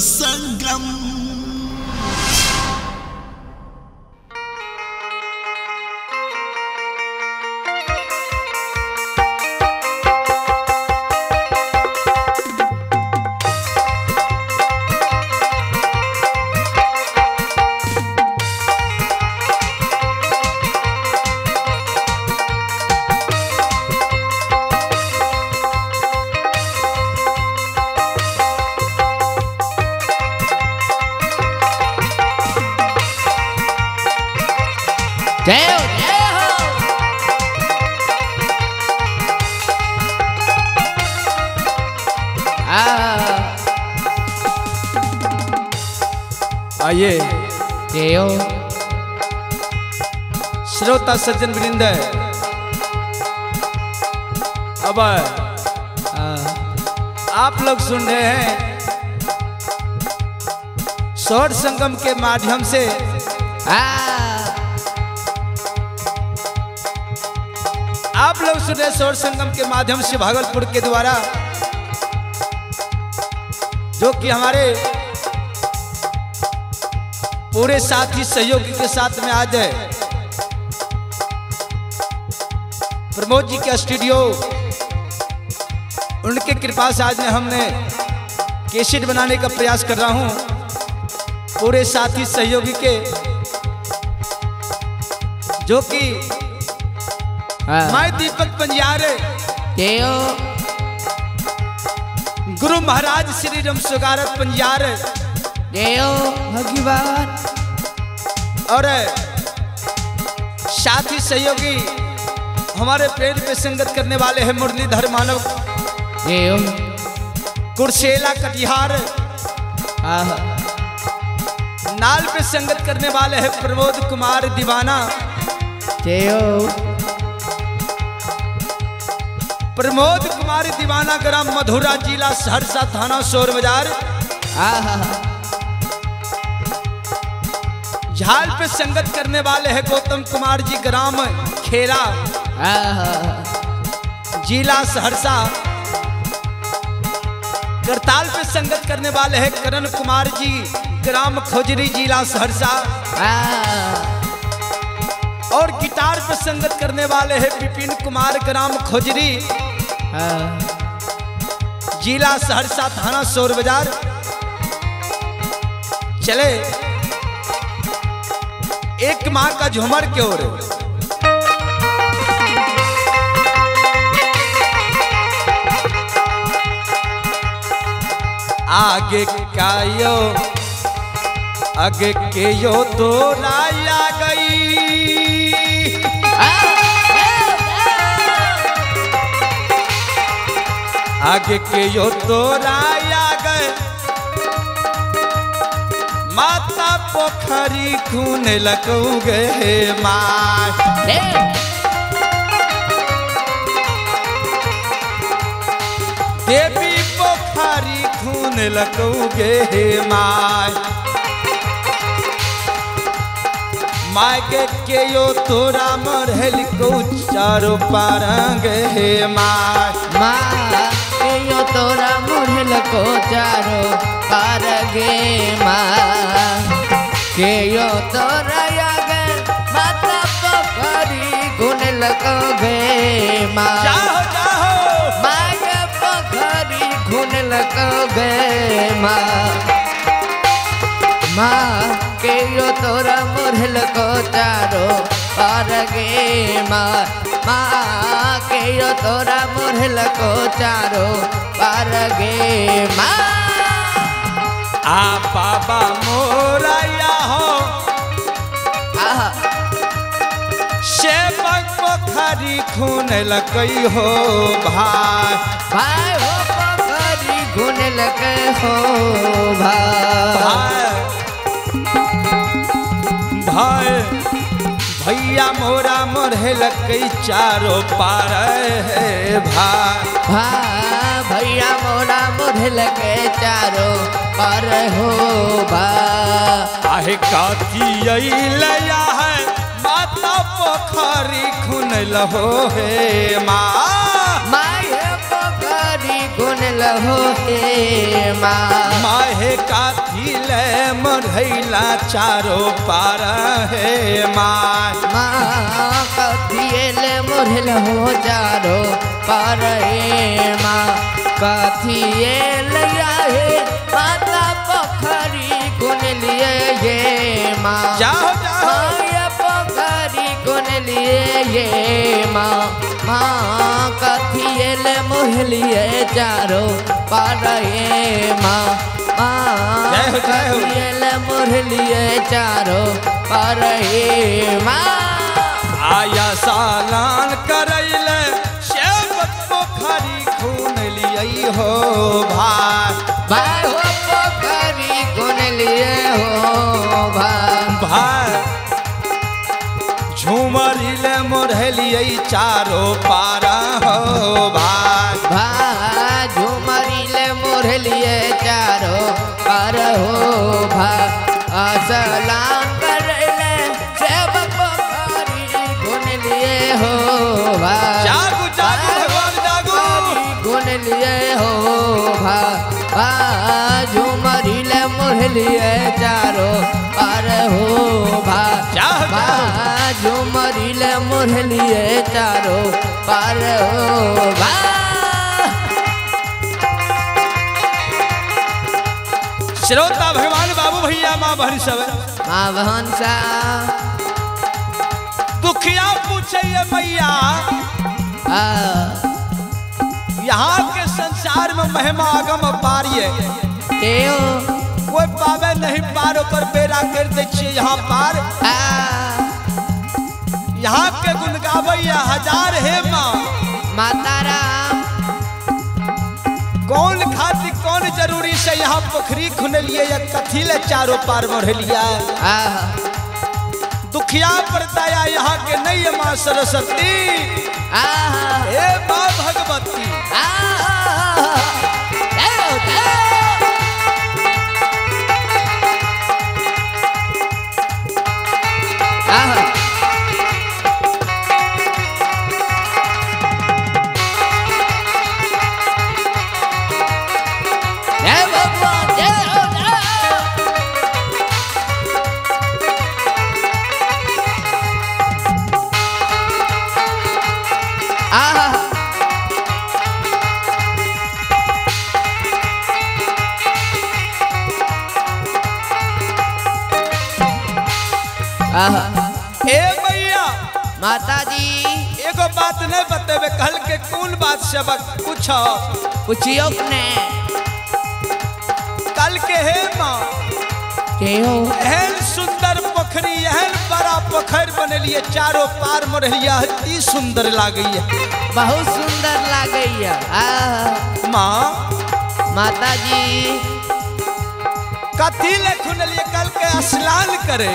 संगम जय सज्जन वृंद। अब आप लोग सुन रहे हैं सौर संगम के माध्यम से। आ, आप लोग सुन रहे स्वर संगम के माध्यम से भागलपुर के द्वारा, जो कि हमारे पूरे साथी सहयोगी के साथ में आज है। प्रमोद जी का स्टूडियो। उनके कृपा से आज ने हमने केसेट बनाने का प्रयास कर रहा हूँ पूरे साथी सहयोगी के जो कि आ मैं दीपक पंजार। हो गुरु महाराज श्री रम सुगारत पंजार भगवान। और साथी सहयोगी हमारे पेड़ पे संगत करने वाले हैं मुरलीधर मानव। हो कटिहार। नाल पे संगत करने वाले हैं प्रमोद कुमार दीवाना। प्रमोद कुमार दीवाना ग्राम मधुरा जिला सहरसा थाना शोर बाज़ार। झाल पे संगत करने वाले हैं गौतम कुमार जी ग्राम खेरा। जिला सहरसा। करताल पे संगत करने वाले हैं करण कुमार जी ग्राम खोजरी जिला सहरसा। और गिटार पे संगत करने वाले हैं विपिन कुमार ग्राम खोजरी। जिला सहरसा थाना शोर बाज़ार। चले। एक माँ का झुमर की ओर। आगे का यो आगे के यो तो लाया गई आगे के यो तो लाया गए माता पोखरी खून लगू गए माँ देवी खून लगोगे हे माय। मागे के यो तोरा मरहल को चारो पारंग हे माय। माँ के यो तोरा मुढ़ल को चारो पार गे माँ के यो तोरा यागे माता पोखरी गुन लगो गे माँ गुन लगो माँ। माँ के यो तोरा मुढ़ल को चारो पार गे माँ। माँ के यो तोरा मुढ़ल को चारो पार गे माँ। आ बाबा मोरा या हो। आहा। सेवक पोखरी खून लगई हो भाई। भाई हो गुन लगे हो भाई। भाई भैया मोरा मोरे लकई चारो पार है भाई। भा भैया मोरा मुढ़ल के चारो पार हो भा आहे काकी लया है माता पोखरी खुन लहो हे माँ। गुन लहो हे माँ माहे का मोढ़ैला चारो पार हे माँ माँ कथिएले मोरल हो जारो पर ए माँ कथिएले हे माता पोखरी गुन लिए ये माँ जाओ ये माँ माँ कथिएले मोहलिए चारो पर ए माँ माँ। कथिएले मोहलिए चारो पर ए माँ। आया सालान करैले सेवक पोखरी खून लियै हो भाई भाई हो। झूमरिले मोढ़लियै चारो पारा हो भाई भा झुमरीले मोरलिए चारो पार हो भा असलाम करले सेब पोखरी गुन लिए हो भा जागू जागू भगवान जागू। गुन लिए हो भा भा झुमरीले मोरलिए झुमरीले मोरलिए चारो पर हो। श्रोता भगवान बाबू भैया माँ बहन सब। माँ बहन सा दुखिया पूछे मैया यहाँ के संसार में महिमा आगम पारिये कोई पावे नहीं पार पर बेरा कर दे यहाँ पार। आ, यहाँ के गुण गावैया हज़ार है माँ। माता राम। कौन खातिर कौन ज़रूरी से यहाँ पोखरी खुनलिए या कथी ले चारों पार बढ़लिया आ, दुखिया पर दया यहाँ के नहीं है माँ सरस्वती। आ, हे माँ भगवती। आ, केओ, केओ। आ, हे मैया माता जी एगो बात नहीं बतेबे कल के कौन बात सबक पूछो? पूछियो ने कल के हे माँ एहन सुंदर पोखरी एहन बड़ा पोखर बनलिए चारों पार में रहिया अति सुंदर लागैया। बहुत सुंदर आहा। माँ माता जी कथी ले खुनलिए के स्नान करे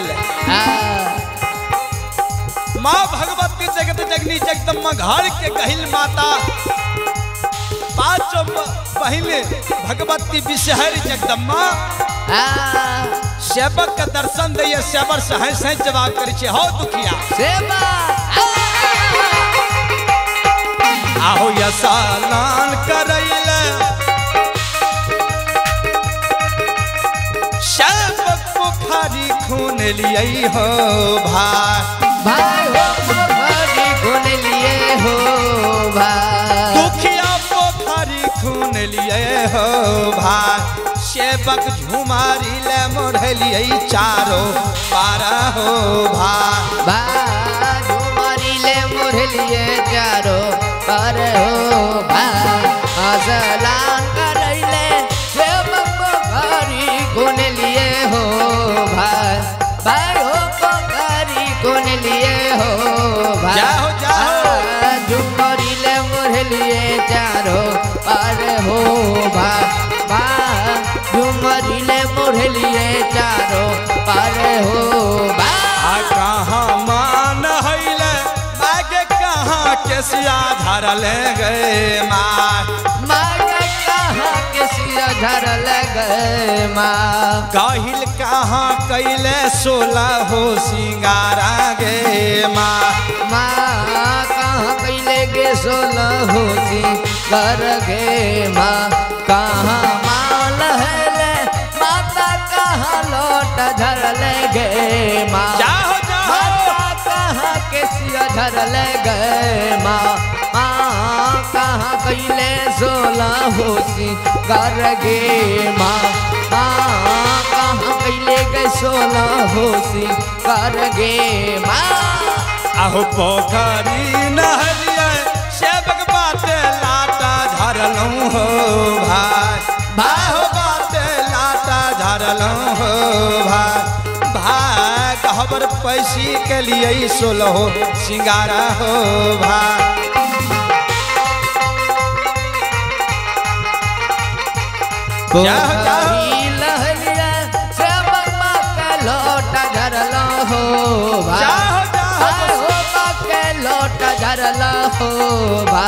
माँ भगवती जगत जगनी जगदम्बा घर के गहिल माता पाँचों बहिने भगवती विषहरी जगदम्बा आ सेवक के दर्शन दैया सेवर से हंस हंस जवाब कर हो दुखिया। सेवा। आहो या सालान करैले। सेवक पोखरी खून लियै हो भाई भाई हो पोखरी खोल लिए हो भाई दुखिया पोखरी खून लिए हो भाई सेवक झुमारी ले मोढ़लिए चारो पारा हो भाई भाई झुमारी ले मुरलिए चारो पर हो भाई असलान मुरलिए चारो पर हो कहाँ मान आगे कहाँ केसिया धरले गए माँ। माँ कहाँ के सिया झर लगे माँ। काहिल कहाँ कैले सोलह हो सिंगारा गे माँ। माँ कहाँ कैले गे सोलह होती कर गे माँ। कहाँ माल है ले माता गए माँ। जाओ जाओ। माता कहाँ के सिया झरले गए माँ। माँ कहाँ कैले सोला होशी कर गे माँ। माँ कहाँ कैले गए सोला होशी कर गे माँ। आहो पोखरी नहरिया सेवक बाते लाटा झरलूं हो भाई। झरलूं हो भाई भाई कहबर पैसी के लिए सोलहो सिंगारा हो झरला हो भा जाओ, जाओ। हो बा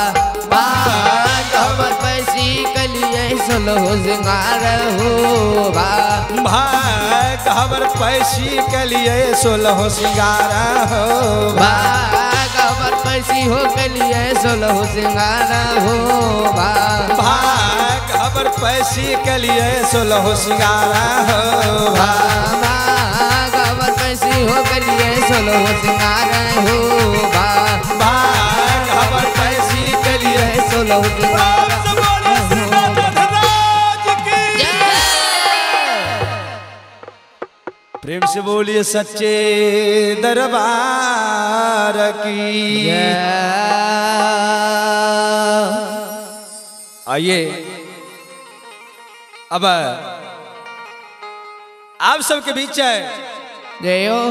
कलिए सुलो सिंगार हो भाई कहबर पैसी के लिए सोलहो सिंगारा हो भाई खबर पैसी हो कलिए सुलो सिंगार हो भाई खबर पैसी के लिए सोलहो सिंगारा हो भाई बा खबर पैसी हो कलिए सुलो सिंगार हो भाई खबर पैसी के लिए सोलो सिंगार प्रेम से बोलिए सच्चे दरबार की। आइए। अब आप सबके बीच है। जयो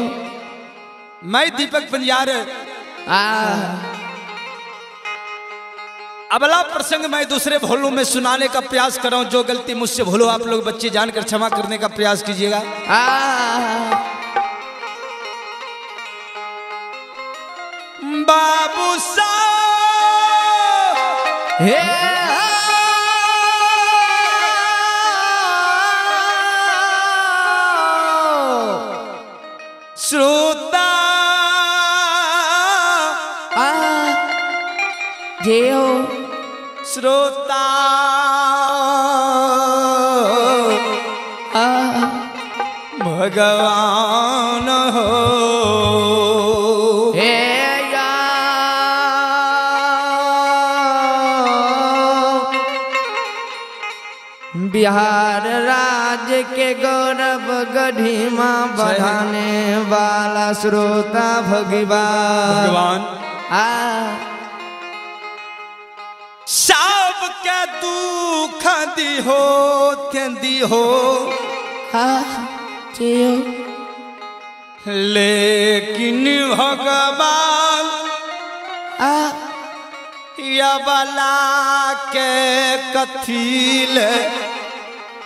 मैं दीपक पंजार। आ। अबला प्रसंग मैं दूसरे भोलों में सुनाने का प्रयास कर रहा हूँ। जो गलती मुझसे भूलो आप लोग बच्चे जानकर क्षमा करने का प्रयास कीजिएगा। बाबू साहब। हे श्रोता। आ। जयो भगवान हो। हे बिहार राज्य के गौरव गढ़ीमा बढ़ाने वाला श्रोता भगवान। भगवान। आ। सब के दुख दी हो। दी हो। जियो लेकिन भगवान आ। के कथिल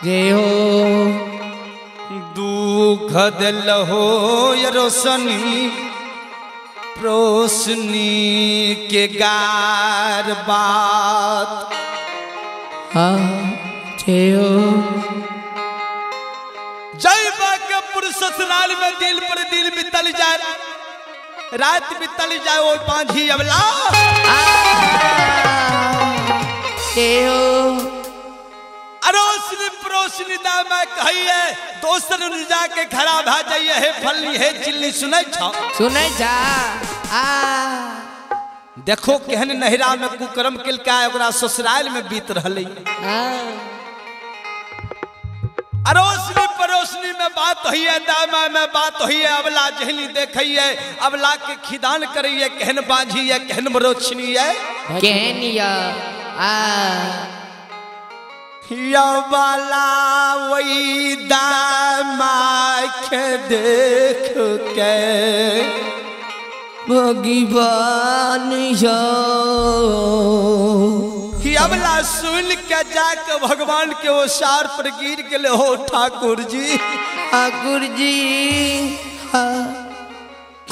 जियो दुख दिल हो रोशनी रोशनी के गार बात। आ जियो जय पुरुष ससुराल में दिल पर दिल बितल जाए। रात बितल जाए वो पांझी अबला। जियो अरोशनी परोसनी दा मैं कहिए दोस्तन ने जाके खड़ा भा जाइए हे फलनी हे चिल्ली सुनै छ। सुनै जा। आ। देखो केहन नहिरा में कुकर्म केलका ओकरा ससुराल में बीत रहलै। आ। परोसनी में बात होई है दामा में बात होई है अबला जहली देखिए अबला के खिदान करिए केहन बांझी है केहन मरोछनी है केनिया आ। या वाला वही दामा के देख के। भगवान यो। अबला सुन के जाके भगवान के ओसार पर गिर गए हो ठाकुर जी ठाकुर जी आ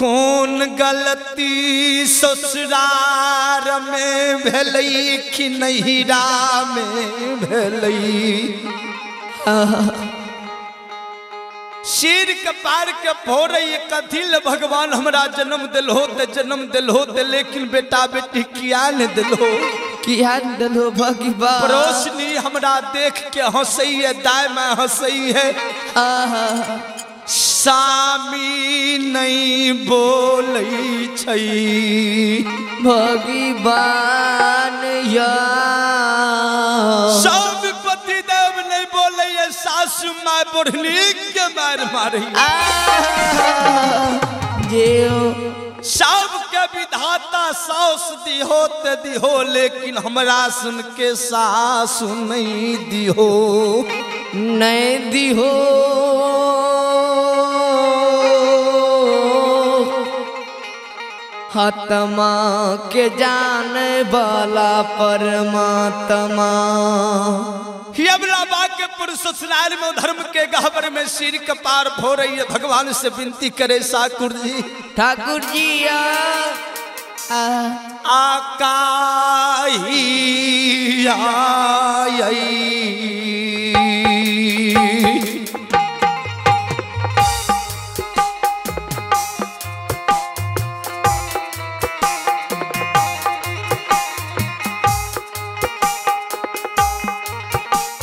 कौन गलती ससुरार में भेलई कि नहिरा में भेलई सिर के पार के भोरे कथिल भगवान हमरा जन्म दिल हो ते जन्म दिल हो ते लेकिन बेटा बेटी किया ने दिल हो किया दलो भगवान? रोशनी हमरा देख के हंसई है दाय में हंसई है। सामी नहीं बोलै छै भगवान या। सब नहीं बोले ये सासू माँ बुढ़नी के मार मारी जेओ। सबके विधाता सास दिहो ते दिहो लेकिन हमरा सुन के सासु नहीं दिहो। नहीं दिहो। हतमा के जाने वाला परमात्मा। हियबला बाग के पुरुष ससुराल में धर्म के गहबर में सिर के पार भो रही है। भगवान से विनती करे ठाकुर जी। ठाकुर जी आकाई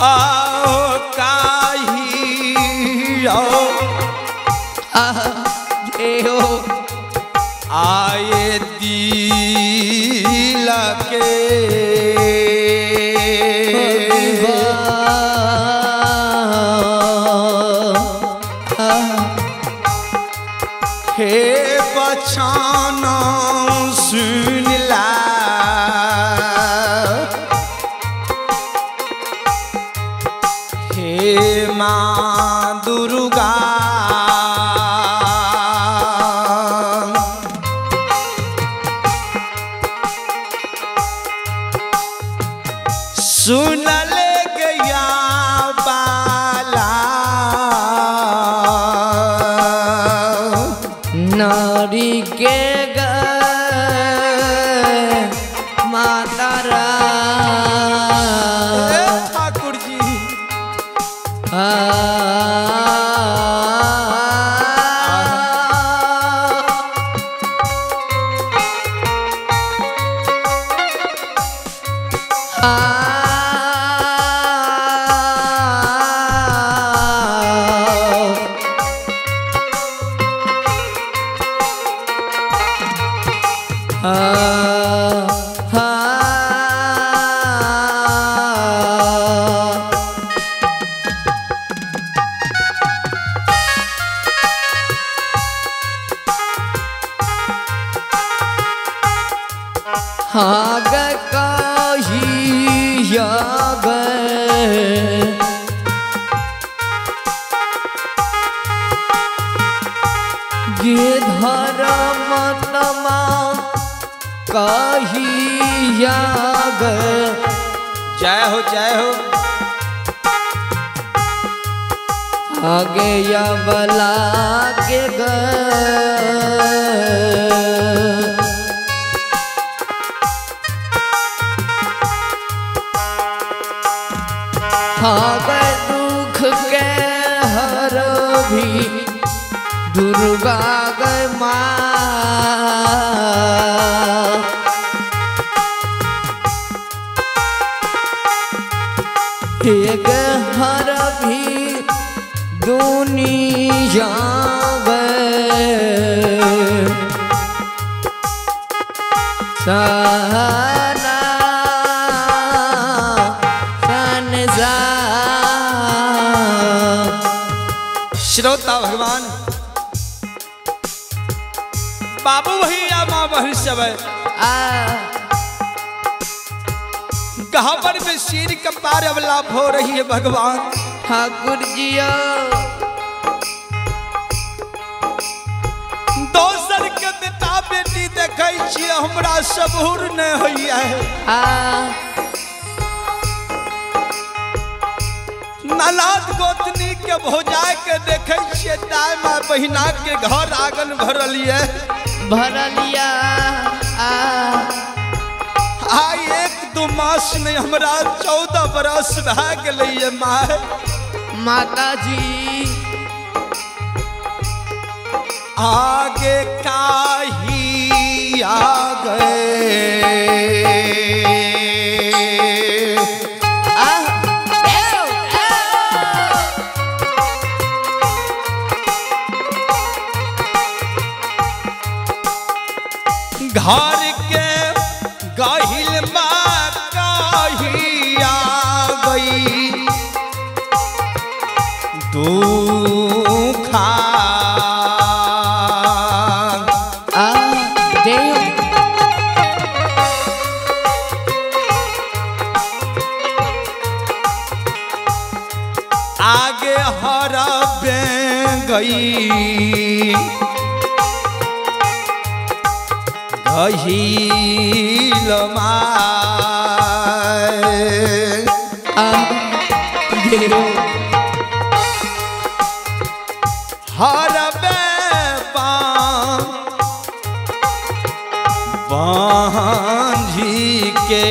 ah. कही याग। जय हो जय हो। आगे या बला के ग दुर्गा गय माँ। एक हर भी दुनिया श्रोता भगवान बाबू भैया माँ भविष्य में सिर के पार अवलाप हो रही है भगवान। ठाकुर जिया दोसर के बेटा बेटी देखै छियै हमरा सबूर नहि होइया। नलाद गोतनी के भोजा के देखै दाय माँ बहिना के घर आँगन भरल ये भरलिया आ आइ एक दू मास में हमारा चौदह बरस भै ग माता जी आगे काही आ गए। घर गहिल माय हर बांझी के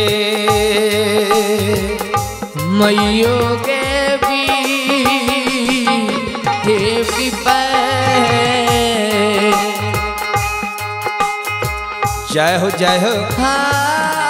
मैयो के जय हो जय हो। जय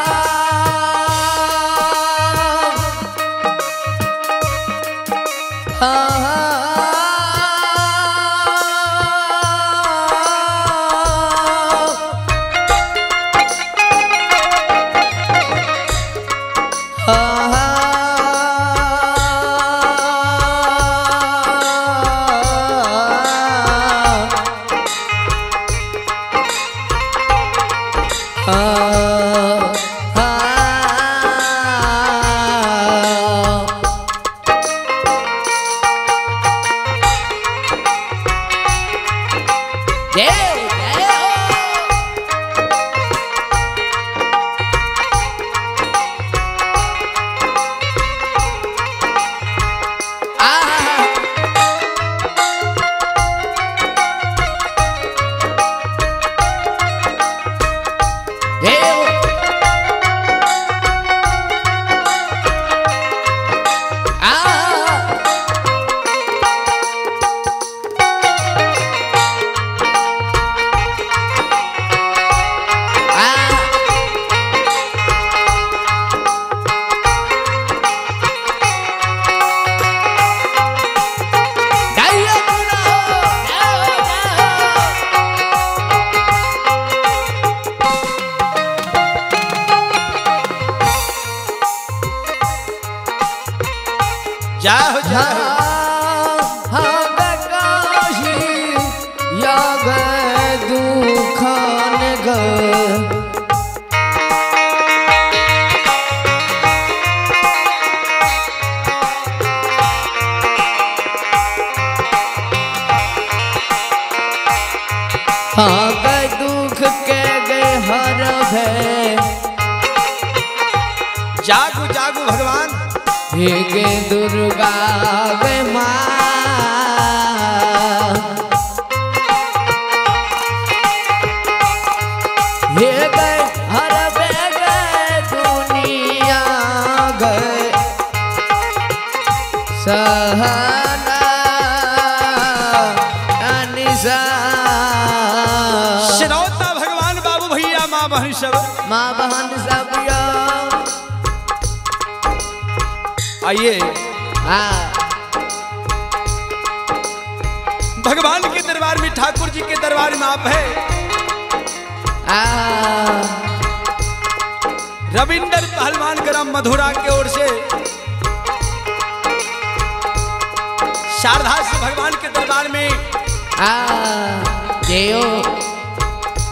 सब। माँ बहन सब आइए। हाँ। भगवान के दरबार में ठाकुर जी के दरबार में आप है। आ रविंदर पहलवान ग्राम मधुरा के ओर से। शारदा से भगवान के दरबार में। आ देयो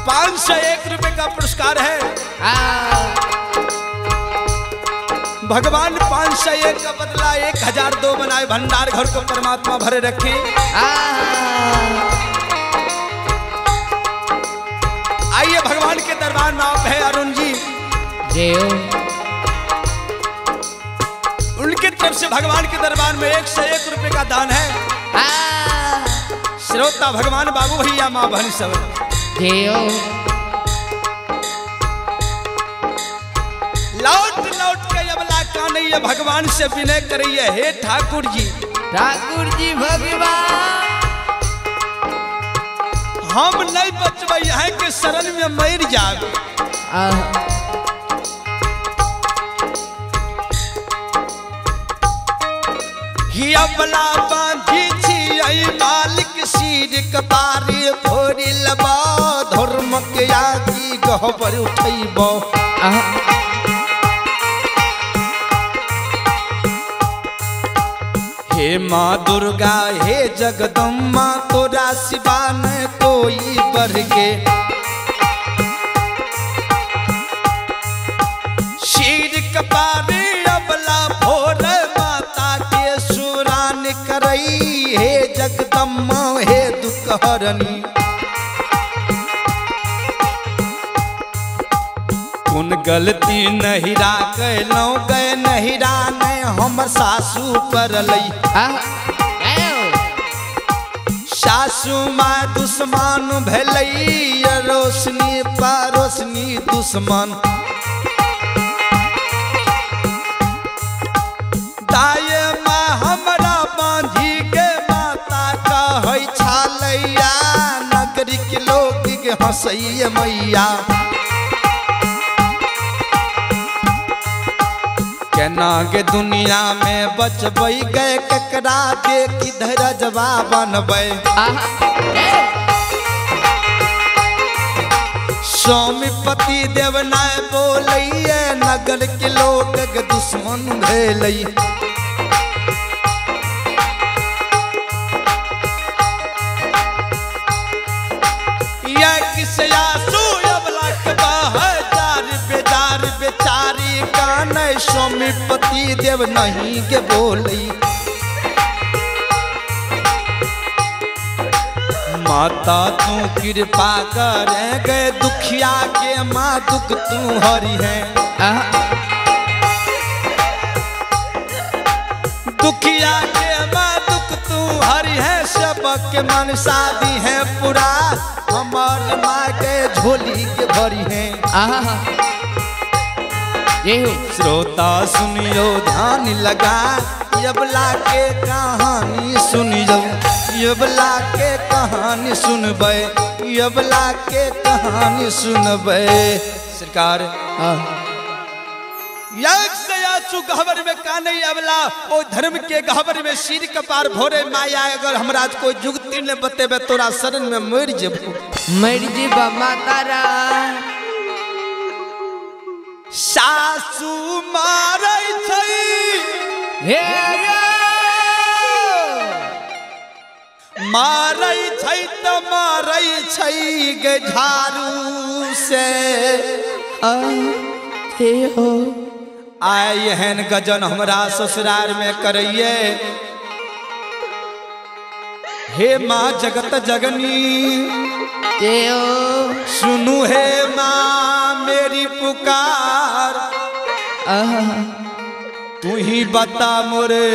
पाँच सौ एक रुपए का पुरस्कार है। भगवान पाँच सौ एक का बदला एक हज़ार दो बनाए। भंडार घर को परमात्मा भरे रखे। आइए भगवान के दरबार में आप है अरुण जी। उनके तरफ़ से भगवान के दरबार में एक सौ एक रुपए का दान है। श्रोता भगवान बाबू भैया माँ बहन सब। देयो लौट लौट के अबला कानैया भगवान से विनय करिए। हे ठाकुर जी। ठाकुर जी भगवान। हम नहीं बचबे यहाँ के शरण में मर जाब आ अबला बांधी छी मालिक सिर कपारे फोड़ी लबा उठैबो। हे माँ दुर्गा, हे जगदम्मा, तोरा सिवान कोई बढ़ के शीर कपारे अबला भोर माता के सुरान करई। करनी कौन गलती नहिरा कैलौ गए नहिरा ने हमर सासू पर लई। सासू माँ दुश्मन भेलई रोशनी परोशनी दुश्मन। दाय माँ हमरा बांधी के माता कहै छलैया नगरी के लोग हंसैया मैया। केना के दुनिया में बचब गए ककरा के किधर जवाब बनबै स्वामी पति देवनाय बोलैये नगर के लोग दुश्मन भेलै। पति देव नहीं के बोलै। माता तू कृपा करे गए दुखिया के माँ दुख तू हरी है। दुखिया के माँ दुख तू हरी है सबके मन शादी है पूरा। हमार माँ के झोली के भरी है। आहा श्रोता सुनियो, ध्यान लगा। यबला के कहानी सुनियो, यबला के कहानी सुनबै, यबला के कहानी सुनबै। सरकार आसू गहबर में काने अवला ओ धर्म के गहबर में सिर कपार भोरे माया, अगर हमरा कोई जुगती ने बतेबे, तोरा शरण में मर जेबू। मर जीवा मातारा सासू मारै छै। हे मारै छै त मारै छै गे झाड़ू से। एओ आय एहन गजन हमरा ससुरार में करैये। हे माँ जगत जगनी। एओ सुनु हे माँ मेरी पुकार। तू ही बता मोरे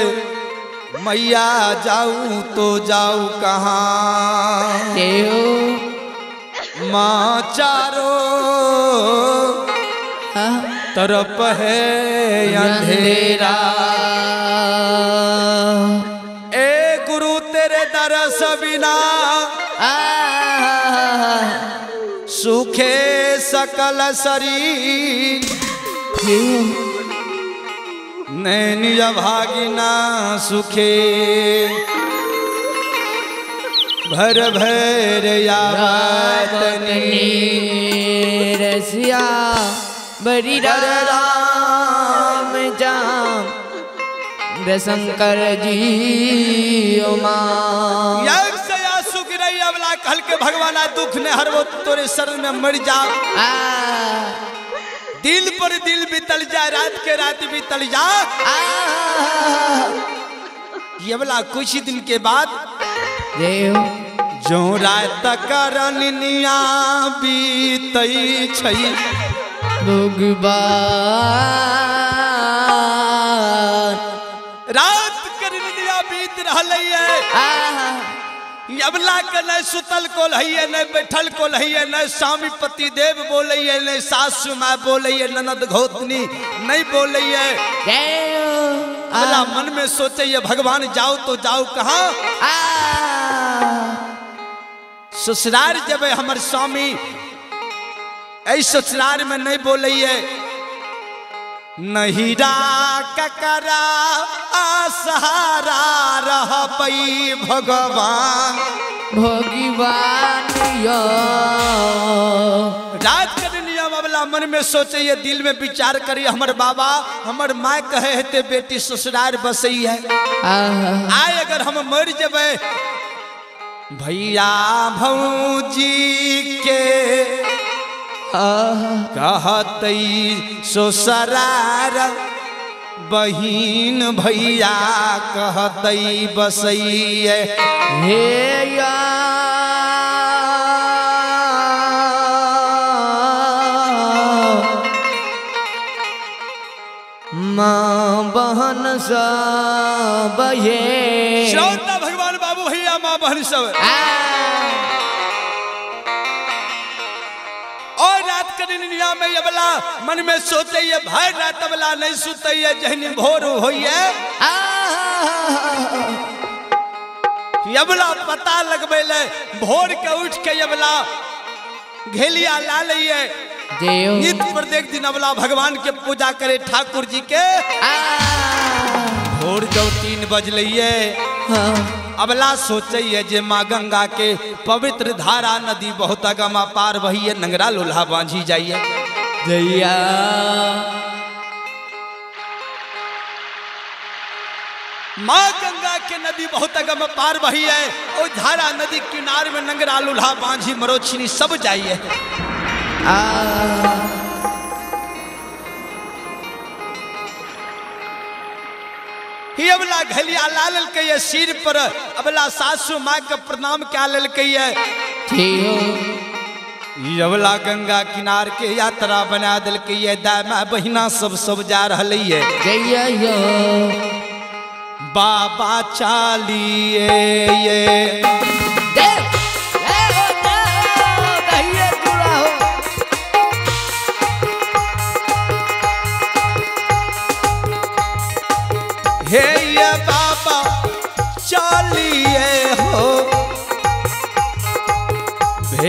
मैया जाऊँ तो जाऊँ कहाँ? माँ चारो आहा तरफ़ है अंधेरा। सूखे सकल शरीर। नैनिया भागिना सुखे। भर भर रसिया बड़ी राम जाम। शंकर जी उमा। कहल के भगवान दुख ने हर वो तोरे शरण में मर जा। दिल पर दिल बीतल जा रात के रात बीतल जा। ये वाला कुछ ही दिन के बाद जो रात बीतई छई। भगवान रात करनिया बीत रहलै है। आ। अबला के न सुतल को लहिए न बैठल को लहिए न स्वामी पति देव बोलैए न सासू माँ बोलिए ननद घोतनी नहीं बोलिए अबला मन में सोचे ये भगवान जाओ तो जाओ कहाँ? आ। ससुरार जब हमर स्वामी ऐ ससुरार में नहीं बोलैए नहीरा ककरा आसहारा रह पई भगवान। भगवान कर नियम वाला मन में सोचे ये दिल में विचार करी हमर बाबा हमर माँ कहे हेते बेटी ससुरार बसई है। आए अगर हम मर जबे भैया भौजी के कहत सुसरार बहन भैया कहत बसैये। हे माँ बहन सब ये। भगवान बाबू भैया माँ बहन सब। के दुनिया में ये बला मन में सोते ये भाई रात बला नहीं सुते ये जहनी भोर आ, ये बला पता लगबे ले भोर के उठ के ये बला घेलिया ला लिये देव। नित प्रत्येक दिन अबला भगवान के पूजा करे ठाकुर जी के। आ, भोर जब तीन बज लिये हाँ, अबला सोचिए जे माँ गंगा के पवित्र धारा नदी बहुत अगमा पार वही नंगरा लोल्हा बांझी जाइए दैया माँ गंगा के नदी बहुत अगम पार वही है और धारा नदी किनारे में नंगरा लोल्हा बांझी मरोछनी सब जाइए आ, ही अबला घलिया ला ललके सिर पर अबला सासू माँ के प्रणाम क्या ललके ये अबला गंगा किनार के यात्रा बना दल के ये दामा बहिना सब सब जा रही है दैया यो। बाबा चालिए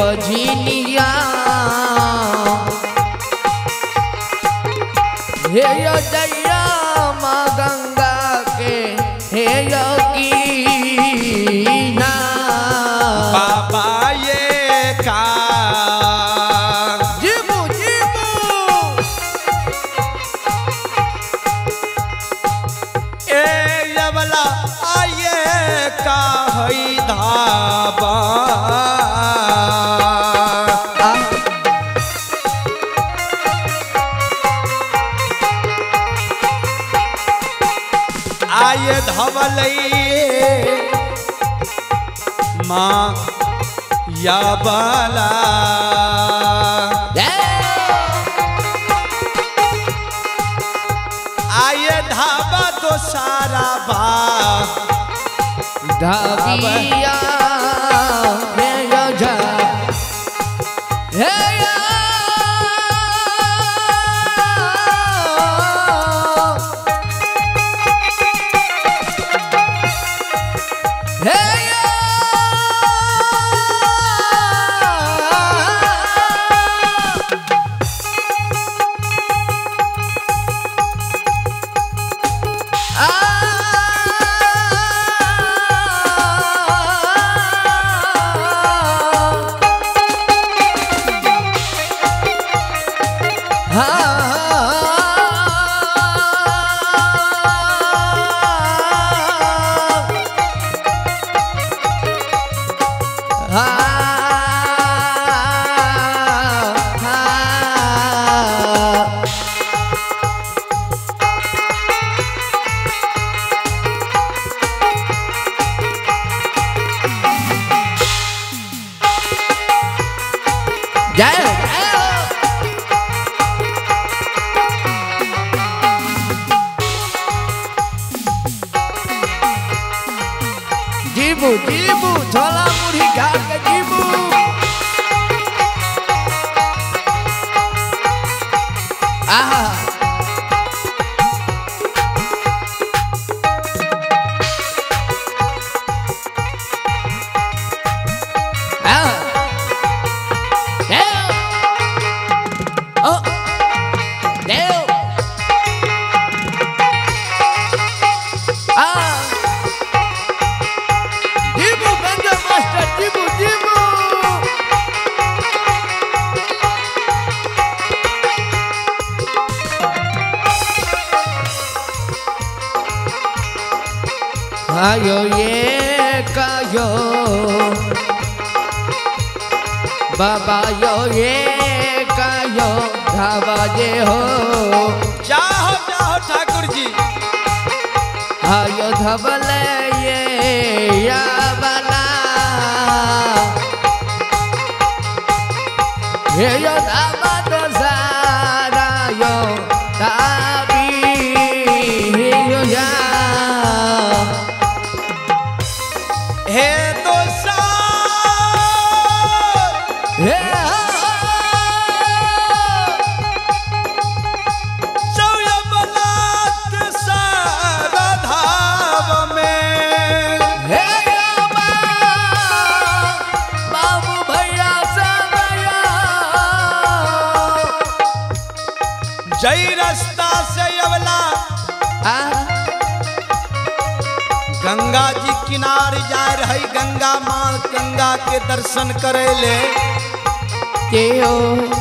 ये बाला। आए धाबा तो सारा बा। धाबिया किनार जा रही गंगा माँ गंगा के दर्शन करे ले। के हो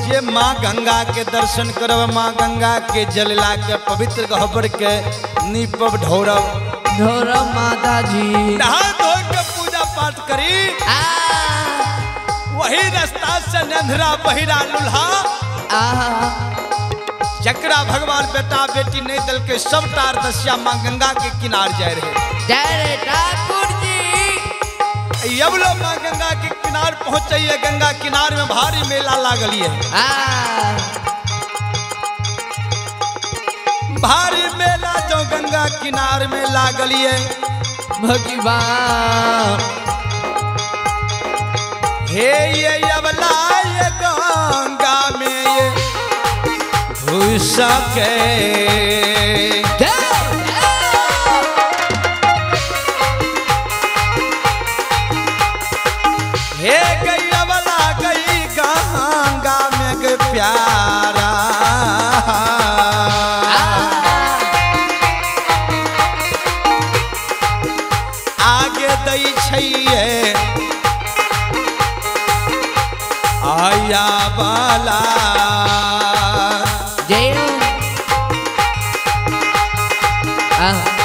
जे माँ गंगा के दर्शन करब माँ गंगा के जल ला के पवित्र गहबर के नीपब ढोरब। ढोर माता जी नहा धो के पूजा पाठ करी। वही रास्ता से नंधरा बहिरा लुल्हा। जकरा भगवान बेटा बेटी नहीं दल के सब तार दसिया माँ गंगा के किनार जाए रहे। जय रे ठाकुर जी अब लोग माँ गंगा के किनार पहुँचे गंगा किनार में भारी मेला लागल है। भारी मेला जो गंगा किनार में लागल है भगवान। हे ये अबला ये गंगा में ये घुस के प्यारा। आगे दै आया बाला। जय। आ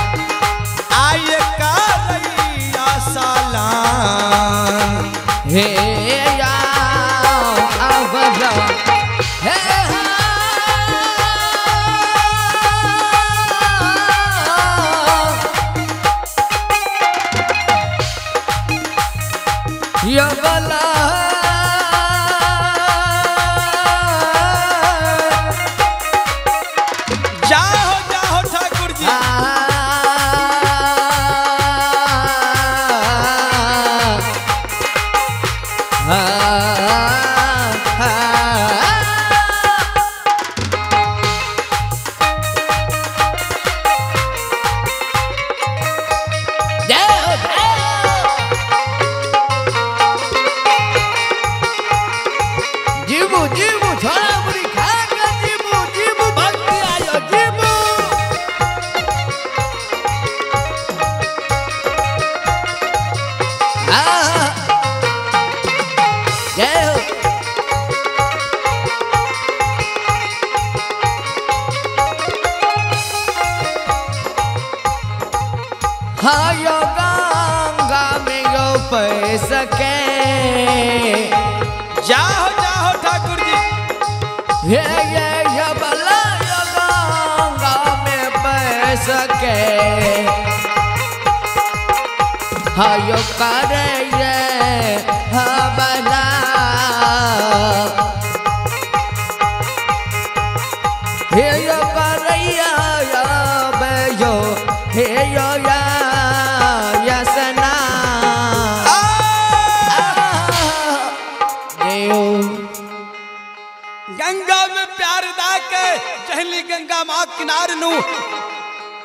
माँ किनार नु।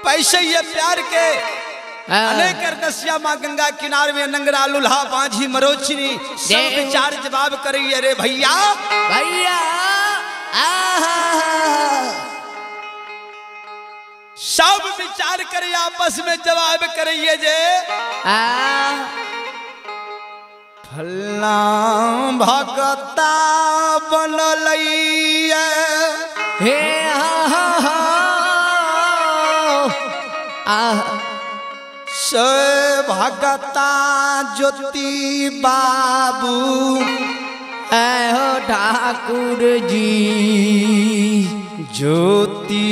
पैसे ये प्यार के। हाँ। अनेक दसिया माँ गंगा किनार में नंगरा लुल्हा बांझी मरोचनी सब विचार जवाब करिए रे भैया। भैया। सब विचार करे आपस में जवाब करिए जे। फल्ला भगता बनलैया हे हा हा से भगता ज्योति बाबू ऐ हो ठाकुर जी ज्योति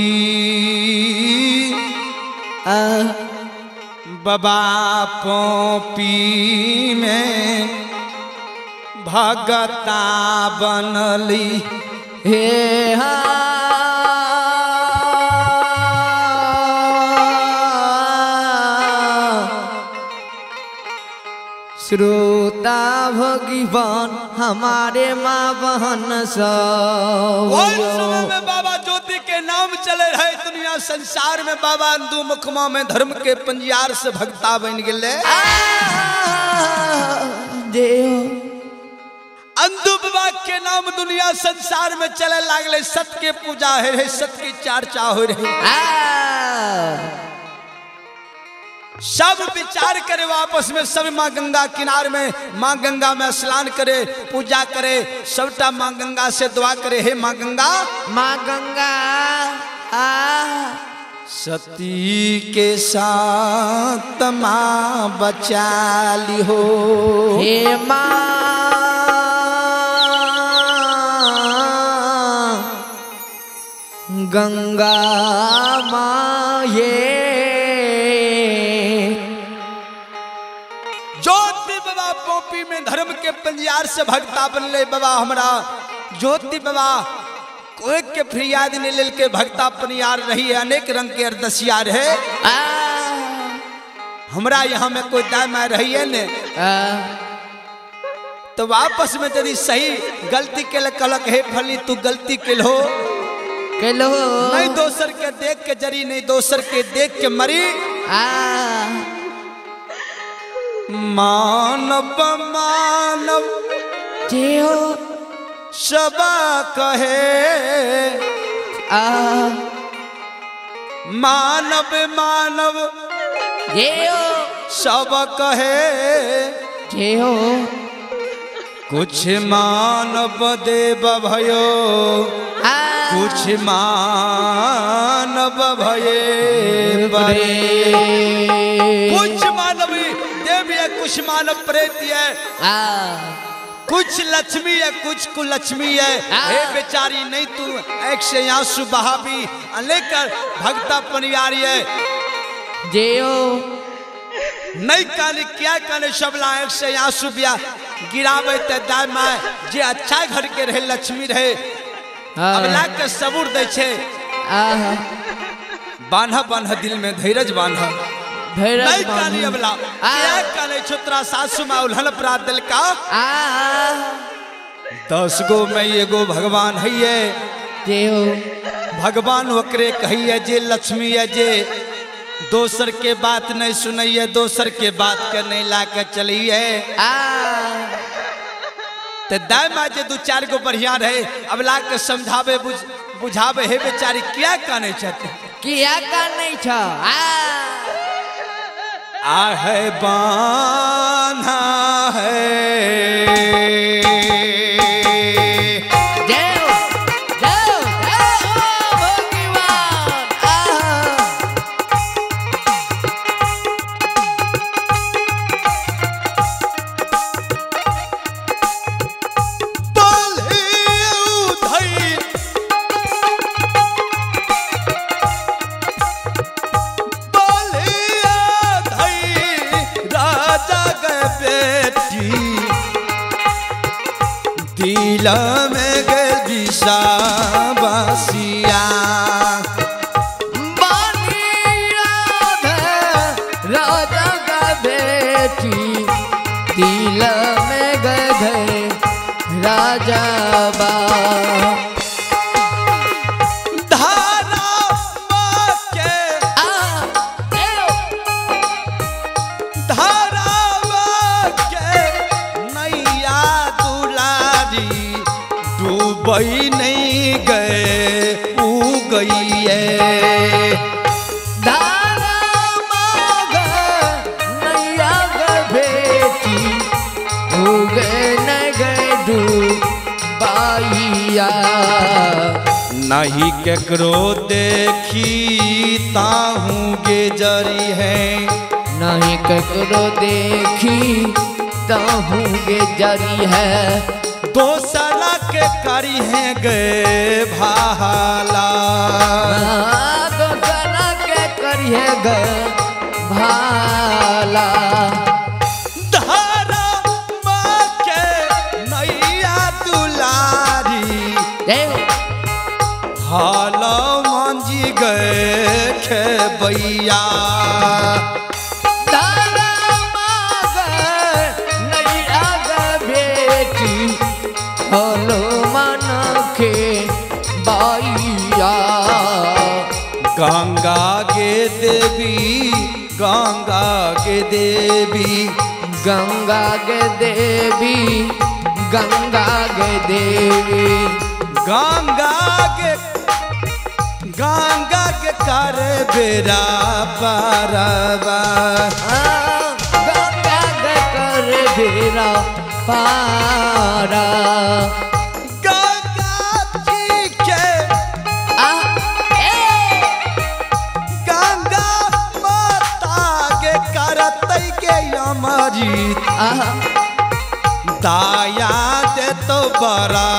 बाबा पोपी में भगता बनली। हे हा श्रोता भगवान हमारे माँ बहन सब में बाबा ज्योति के नाम चले रहे दुनिया संसार में बाबा अंदू मुखमा में धर्म के पंजियार से भक्ता बन गए अंधु बाबा के नाम दुनिया संसार में चले लागले सत्य के पूजा है रहे सत्य की चर्चा हो रही। सब विचार करे वापस में सब माँ गंगा किनार में। माँ गंगा में स्नान करे पूजा करे सबटा माँ गंगा से दुआ करे। हे माँ गंगा। माँ गंगा आ। सती के साथ माँ बचा ली हो। हे माँ। गंगा माँ ये बाबा में धर्म के पंजियार से भक्ता बनले बाबा हमरा। ज्योति बाबा कोई के फरियाद ने लेल के भक्ता पनियार रही है अनेक रंग के अरदसियार है। हमरा यहाँ में कोई दाय माय रही है ने तो वापस में यदि सही गलती के कलक हे फली तू गलती के केलो नहीं दोसर के देख के जरी नहीं दोसर के देख के मरी। आ। मानव मानव। जेओ सब कहे आ। मानव मानव। जेओ सब कहे जेओ कुछ मानव देव भयो। कुछ मानव भये कुछ मानव है कुछ मानव प्रेत है। कुछ लक्ष्मी है कुछ कुलक्ष्मी है। हाँ। हे बेचारी नहीं तू एक से आँसू बहाबी लेकर भक्ता पनियारी है। जेओ। नहीं काने क्या काने सबला एक से आँसू बिया गिरावे ते दाय माय जे अच्छा घर के रहे लक्ष्मी रहे। अबला के सबूर दे छे। आहा बान्ह बान्ह दिल में धीरज बान्ह। भैरव कानी बाबू। अबला। क्या काने छुत्रा सासू में उल्हन प्रात दिल का? दस गो में एगो भगवान है ये जेओ भगवान ओकरे कहिए जे लक्ष्मी है जे। दोसर के बात नहीं सुनैए दोसर के बात के नहीं ला के चलिए आ। ते दाय माँ जे दू चार गो बढ़िया रहे अब ला के समझावे बुझ बुझावे हे बेचारी क्या काने छते किया का नहीं छ? आ। आ है बाना है। नहीं केकरो देखी ताहूँ गे जरी है। नहीं ककरो देखी ताहूँ गे जरी है। दोसरा के करी है गे भाला। दोसरा के करिए ग भाला। धारा माँ के नैया दुलारी। हाल मांझी गए खेबैया के गंगा गे देवी गंगा के देवी। गंगा के देवी गंगा के देवी। गंगा के गंगा के कर बेरा पारवा। गंगा के कर बेरा पारा गंगा जी के आ, गंगा माता के करतै के आहा, दाया दे तो बड़ा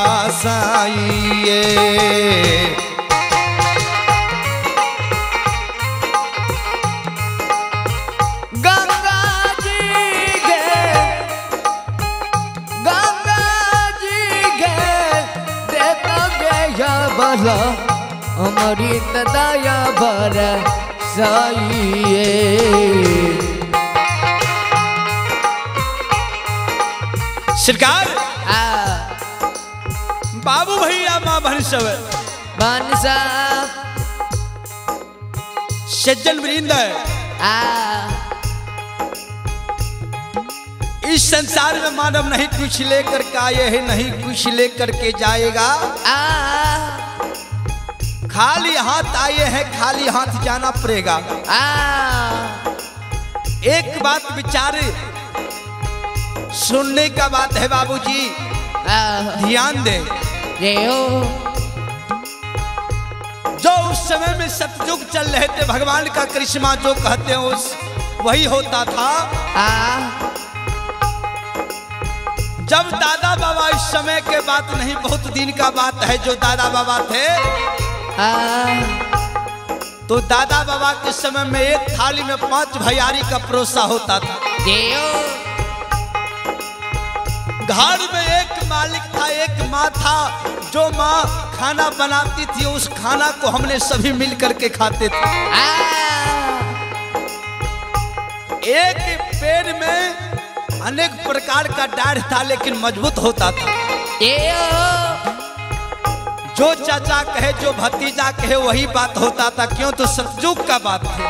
बला अमृत दया बर साइए सरकार बाबू भैया माँ बहन सब। बनसा सज्जन वृंद। इस संसार में मानव नहीं कुछ लेकर के आए हैं नहीं कुछ लेकर के जाएगा। आ। खाली हाथ आए हैं खाली हाथ जाना पड़ेगा। एक बात विचार सुनने का बात है बाबूजी। ध्यान दे। जो उस समय में सतयुग चल रहे थे भगवान का करिश्मा जो कहते हैं उस वही होता था। आ। जब दादा बाबा इस समय के बात नहीं बहुत दिन का बात है जो दादा बाबा थे तो दादा बाबा के समय में एक थाली में पाँच भैयारी का परोसा होता था। घर में एक मालिक था एक माँ था जो माँ खाना बनाती थी उस खाना को हमने सभी मिल करके खाते थे। एक पेड़ में अनेक प्रकार का डाढ़ था लेकिन मज़बूत होता था। जो चाचा कहे, जो भतीजा कहे, वही बात होता था। क्यों? तो सतयुग का बात थे।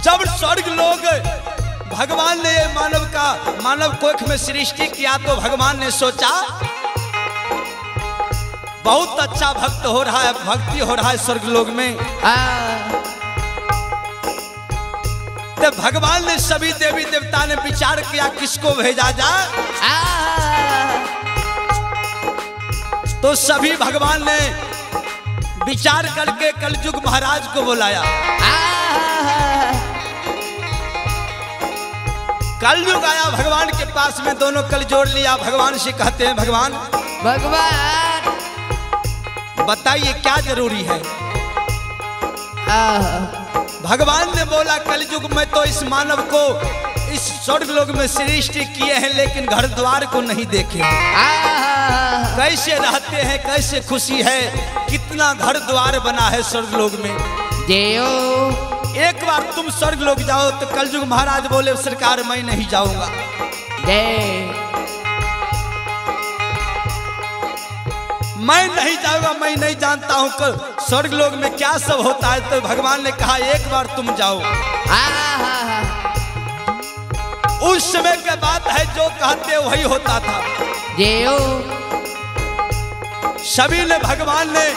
जब स्वर्ग लोग, भगवान ने मानव का, मानव कोख में सृष्टि किया तो भगवान ने सोचा, बहुत अच्छा भक्त हो रहा है, भक्ति हो रहा है स्वर्ग लोग में। तो भगवान ने सभी देवी देवता ने विचार किया, किसको भेजा आ तो सभी भगवान ने विचार करके कलयुग महाराज को बुलाया। कलयुग आया भगवान के पास में दोनों कल जोड़ लिया। भगवान से कहते हैं भगवान भगवान। बताइए क्या ज़रूरी है? भगवान ने बोला कलयुग में तो इस मानव को इस स्वर्ग लोग में सृष्टि किए हैं लेकिन घर द्वार को नहीं देखे। आ कैसे रहते हैं कैसे खुशी है कितना घर द्वार बना है स्वर्ग लोग में। देओ। एक बार तुम स्वर्ग लोग जाओ तो कलयुग महाराज बोले सरकार मैं नहीं जाऊँगा। मैं नहीं जाऊँगा मैं नहीं जानता हूँ कल स्वर्ग लोग में क्या सब होता है। तो भगवान ने कहा एक बार तुम जाओ। उस समय के बात है जो कहते वही होता था। जेओ सभी ने भगवान ने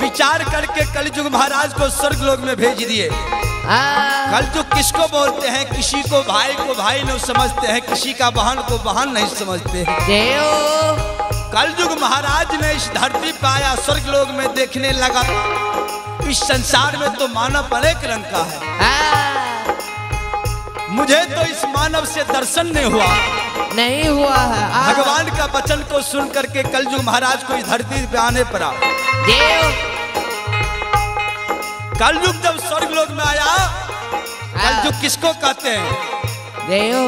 विचार करके कलयुग महाराज को स्वर्ग लोग में भेज दिए। कलयुग किसको बोलते हैं? किसी को भाई को भाई नहीं समझते हैं किसी का बहन को बहन नहीं समझते हैं। कलयुग महाराज ने इस धरती पे आया स्वर्ग लोग में देखने लगा। इस संसार में तो मानव अनेक रंग का है। मुझे तो इस मानव से दर्शन नहीं हुआ। नहीं हुआ है। भगवान का वचन को सुन करके कलयुग महाराज को इस धरती पे आने पड़ा। जेओ कलयुग जब स्वर्ग लोक में आया कलयुग किसको कहते हैं? जेओ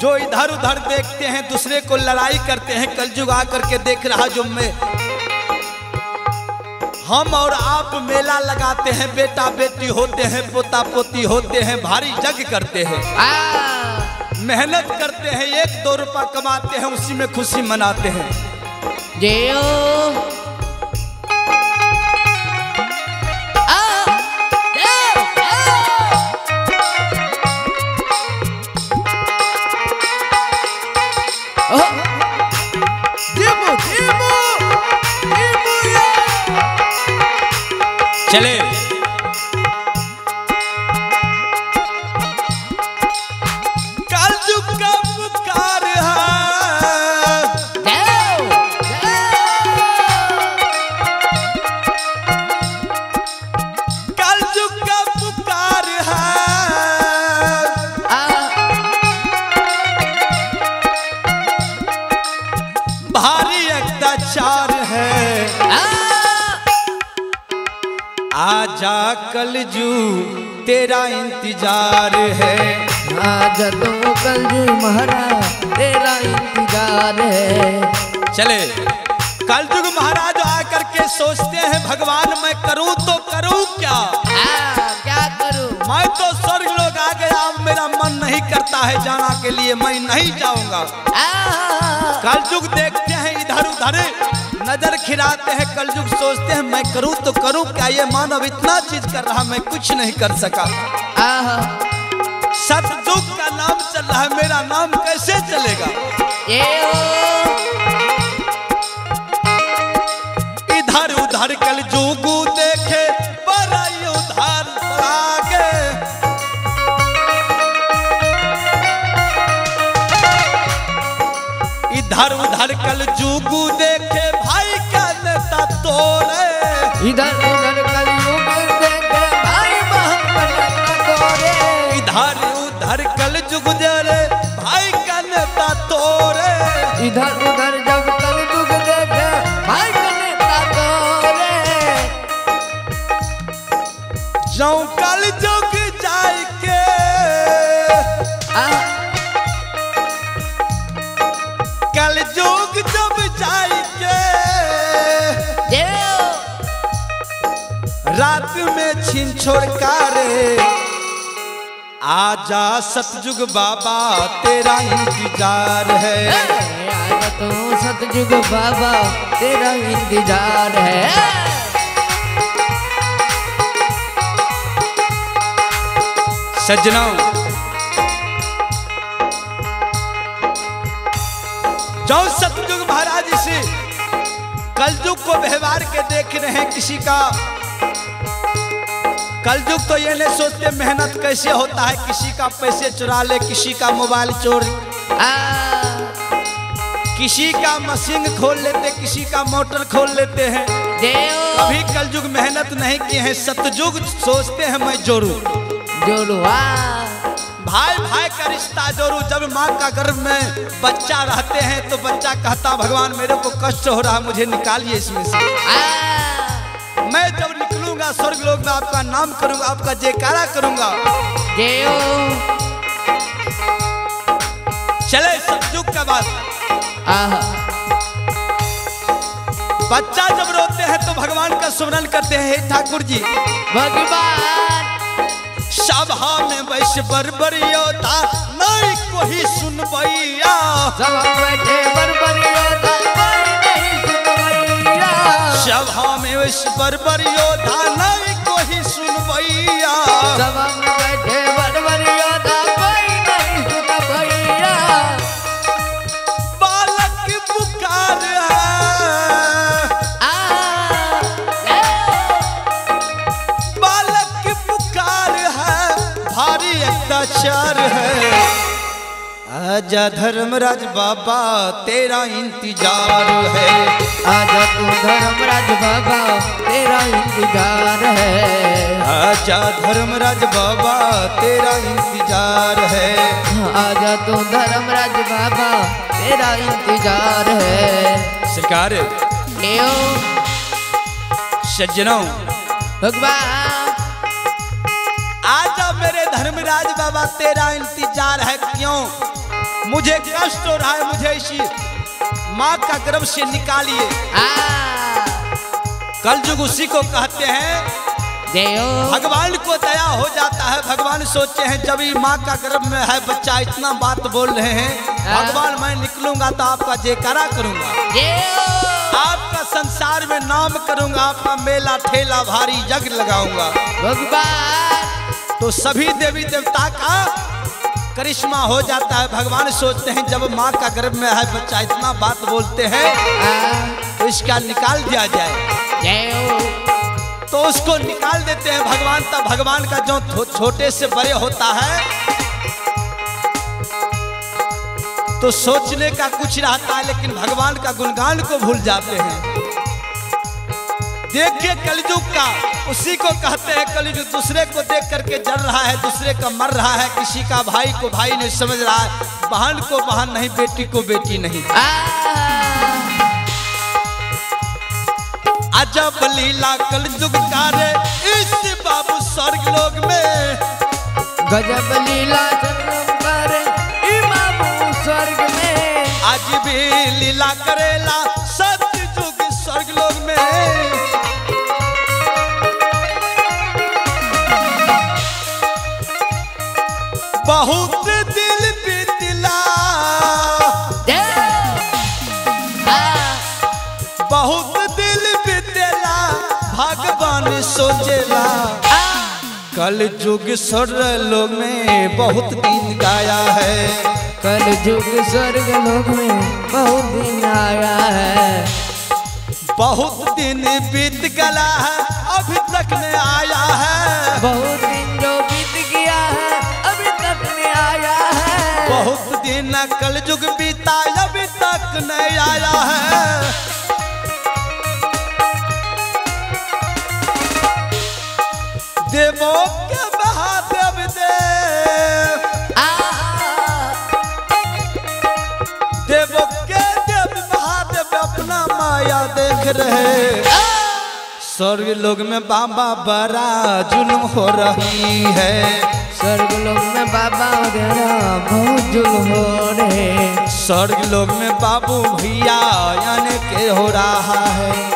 जो इधर उधर देखते हैं दूसरे को लड़ाई करते हैं कलयुग आकर के देख रहा जो मैं। हम और आप मेला लगाते हैं बेटा बेटी होते हैं पोता पोती होते हैं भारी जग करते हैं। आ मेहनत करते हैं एक दो रुपया कमाते हैं उसी में खुशी मनाते हैं। जेओ कलजू तेरा इंतज़ार है। ना तो कलजू महाराज तेरा इंतज़ार है। चले कलजुग महाराज आकर के सोचते हैं भगवान मैं करूँ तो करूँ क्या? आ क्या करूँ? मैं तो स्वर्ग लोग मेरा मन नहीं करता है जाना के लिए, मैं नहीं जाऊँगा। कलजुग देखते हैं, इधर उधर नज़र खिराते हैं, कलयुग सोचते हैं, मैं करूँ तो करूँ क्या? ये मानव इतना चीज़ कर रहा, मैं कुछ नहीं कर सका। सतयुग का नाम चल रहा है, मेरा नाम कैसे चलेगा? ये ओ कल जुगू देखे भाई का नेता तोड़े इधर उधर कल जुगू देखे भाई तोड़े तोरे। इधर उधर कल जुगू भाई का नेता तोड़े इधर उधर छिन छोड़ कारे आजा सतयुग बाबा तेरा इंतज़ार है। आज तो सतयुग बाबा तेरा इंतज़ार है। सज्जनों जो सतयुग महाराज से कलयुग को व्यवहार के देख रहे हैं किसी का। कलयुग तो ये नहीं सोचते मेहनत कैसे होता है किसी का पैसे चुरा ले किसी का मोबाइल चोर। किसी का मशीन खोल लेते किसी का मोटर खोल लेते हैं। कभी कलयुग मेहनत नहीं किए हैं सतयुग सोचते हैं मैं जोड़ू जोड़ुआ भाई भाई का रिश्ता जोड़ू जब माँ का गर्भ में बच्चा रहते हैं तो बच्चा कहता भगवान मेरे को कष्ट हो रहा मुझे निकालिए इसमें से। मैं जब निकलूँगा स्वर्ग लोग में आपका नाम करूँगा आपका जयकारा करूँगा। चले सतयुग का बात। बच्चा जब रोते हैं तो भगवान का स्मरण करते हैं ठाकुर जी। भगवान। सभा में वैश्य बरबर योद्धा नहीं कोई सुनबैया सब बैठे बरबरिया जब हम इस पर बरियोधा नहीं को ही सुनबैया सभा में बैठे बर बरियोधा कोई नहीं सुनबैया बालक पुकार बालक पुकार है भारी है। आजा धर्मराज बाबा तेरा इंतज़ार है। आजा तू धर्मराज बाबा तेरा इंतज़ार है। आजा धर्मराज बाबा तेरा इंतज़ार है। आजा तू धर्मराज बाबा तेरा इंतज़ार है। सरकार सज्जनों भगवान। आजा मेरे धर्मराज बाबा तेरा इंतज़ार है क्यों? मुझे कष्ट हो रहा है मुझे इसी माँ का गर्भ से निकालिए। आ। कलयुग उसी को कहते हैं। भगवान को दया हो जाता है भगवान सोचते हैं जब ये माँ का गर्भ में है बच्चा इतना बात बोल रहे हैं भगवान मैं निकलूँगा तो आपका जयकारा करूँगा। आपका संसार में नाम करूँगा आपका मेला ठेला भारी जग लगाऊँगा। भगवान। तो सभी देवी देवता का करिश्मा हो जाता है। भगवान सोचते हैं, जब माँ का गर्भ में है, बच्चा इतना बात बोलते हैं तो इसका निकाल दिया जाए। तो उसको निकाल देते हैं भगवान, तब भगवान का जो छोटे से बड़े होता है तो सोचने का कुछ रहता है, लेकिन भगवान का गुणगान को भूल जाते हैं। देखिए कलयुग का। उसी को कहते हैं कलयुग। दूसरे को देख करके जल रहा है दूसरे का मर रहा है। किसी का भाई को भाई नहीं समझ रहा है। बहन को बहन नहीं बेटी को बेटी नहीं। अजब लीला कलयुग कार्य इस बाबू स्वर्ग लोग में। गजब लीला स्वर्ग में। आज भी लीला करेला। कल युग स्वर्ग लोग में बहुत दिन गाया है। कल युग स्वर्ग लोक में बहुत दिन आया है। बहुत दिन बीत गला है अभी तक नहीं आया है। बहुत दिन जो बीत गया है अभी तक नहीं आया है। बहुत दिन कल युग बीता अभी तक नहीं आया है। देवो देख रहे। स्वर्ग लोग में बाबा बड़ा जुल्म हो रही है। स्वर्ग लोग में बाबा बड़ा बहुत जुल्म हो रहे। स्वर्ग लोग में बाबू भैया यानी के हो रहा है।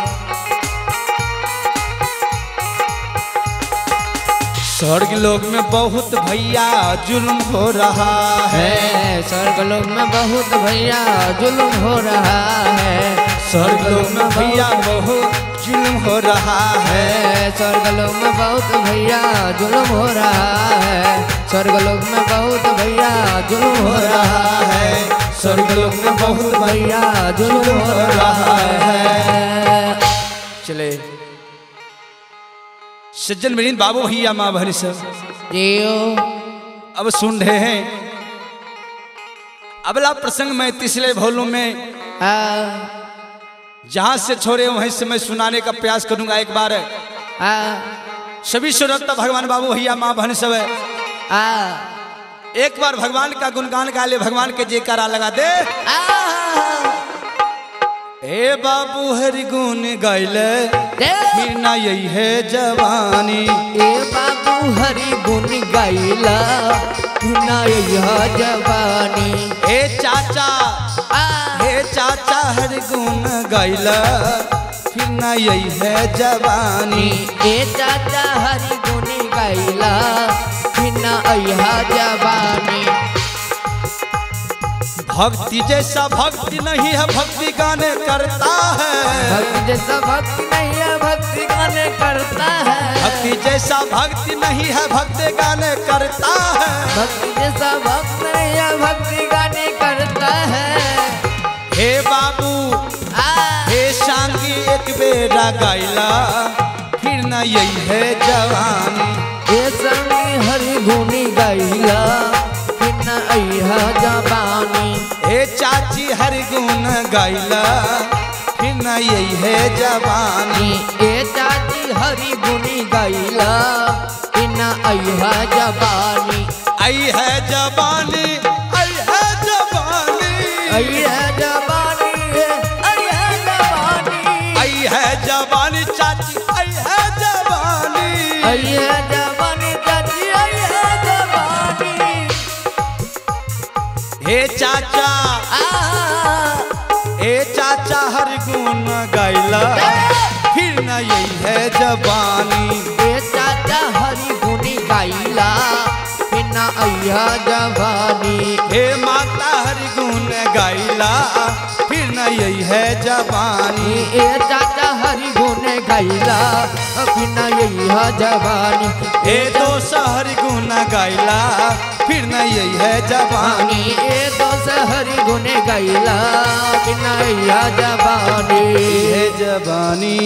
स्वर्ग लोग में बहुत भैया जुल्म हो रहा है। है स्वर्ग लोग में बहुत भैया जुल्म हो रहा है। स्वर्ग लोग में भैया बहुत जुल्म हो रहा है। है स्वर्ग लोक में बहुत भैया जुल्म हो रहा है। स्वर्ग लोक में बहुत भैया जुल्म हो रहा है। स्वर्ग लोग में बहुत भैया जुल्म हो रहा है। चले। सज्जन मिलीन बाबू भैया माँ बहन सब। अब सुन रहे हैं। अगला प्रसंग मैं तीसरे भोलों में। आ जहाँ से छोड़े वहीं से मैं सुनाने का प्रयास करूँगा एक बार। सभी सुरत्ता भगवान बाबू भैया माँ बहन सब है। एक बार भगवान का गुणगान गा ले भगवान के जयकारा लगा दे। हे बाबू हरि गुण गाइले दे। फिर ना यही है जवानी। ए बाबू हरि गुण गाइला ना यह जवानी। हे चाचा। आ। चाचा हर गुण गैला फिर ना यही है जवानी। ए चाचा हर गुण गाइला ना यह जवानी। भक्ति जैसा भक्ति नहीं है भक्ति गाने करता है। भक्ति जैसा भक्ति नहीं है भक्ति गाने करता है। भक्ति जैसा भक्ति नहीं है भक्ति गाने करता है। भक्ति जैसा भक्त नहीं है भक्ति हे बाबू हाँ। हे। शांगी एक बेरा गाइला फिर ना यही है जवान। हे शांगी हरी गुनी गाइला फिर ना आई है जवानी। हे चाची हरी गुण गाइला फिर ना यही है जवानी। हे चाची हरी गुनी गाइला फिर ना आई है जवानी। आई है जवानी। हे चाचा ए चाचा हर गुण गाइला। फिर न यही है जवानी। ए चाचा हरी गुनी गैला इन अहा जबानी हे माता हर गुण गाइला फिर न यही है जवानी। ए चाचा हरी गुने गैला बिना यही है जवानी। ए दो हर गुन गाइला फिर न यही है जवानी। ए दो हरी गुने अभी बिना यही है जवानी। है जवानी।